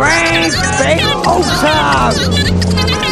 Great big awesome! Proceed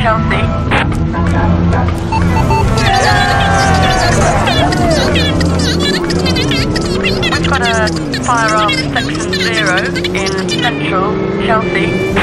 Chelsea. We've got a firearm section zero in central Chelsea.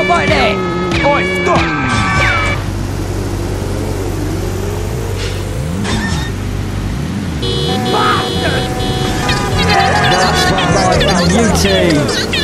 Oi, stop right there! That's what I like about you two!